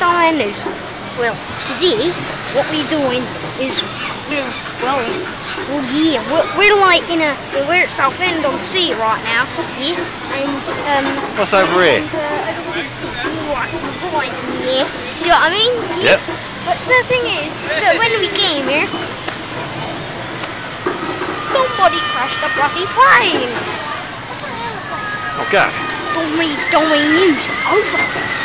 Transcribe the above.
Starman Well, today, what we're doing is, we're, well, well, yeah, we're, we're like in a, we're at Southend on Sea right now, yeah, and, um... What's over here? And, uh, right, right here, see what I mean? Yep. But the thing is, is that when we came here, somebody crashed a bloody plane! Oh, God. Don't read, don't read news, over.